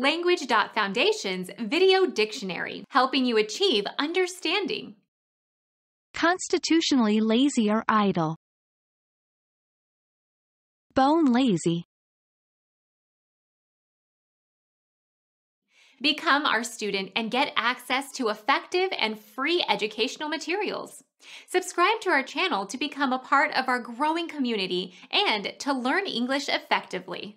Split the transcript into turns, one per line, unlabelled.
Language.Foundation's Video Dictionary, helping you achieve understanding.
Constitutionally lazy or idle. Bone lazy.
Become our student and get access to effective and free educational materials. Subscribe to our channel to become a part of our growing community and to learn English effectively.